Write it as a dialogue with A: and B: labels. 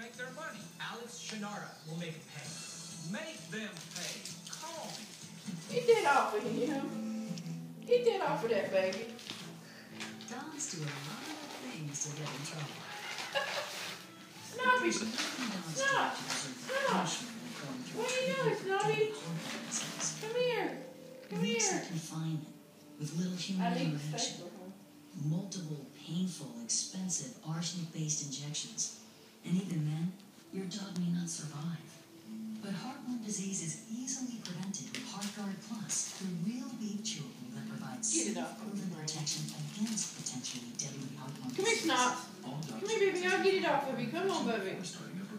A: make their money. Alex Shunnarah will make them pay. Make them pay. Call me.
B: He did offer him. He did offer that baby.
C: Dogs do a lot of things to get in trouble.
B: Snobby.
C: There's nothing dogs do
B: Stop.
C: to deserve the
B: Stop.
C: punishment of going through
B: What are you doing, Snobby? Come here. Come
C: Weeks
B: here.
C: of confinement with little human
B: need to
C: interaction.
B: stay for him.
C: multiple painful, expensive, arsenic-based injections. And even then, your dog may not survive. But heartworm disease is easily prevented with Heartgard Plus, the real beef chewable that provides
B: Get it
C: safe, proven protection against potentially deadly heartworm
B: Come here,
C: disease.
B: Come here, baby. I'll get it off of you. Come on, baby.
D: Starting a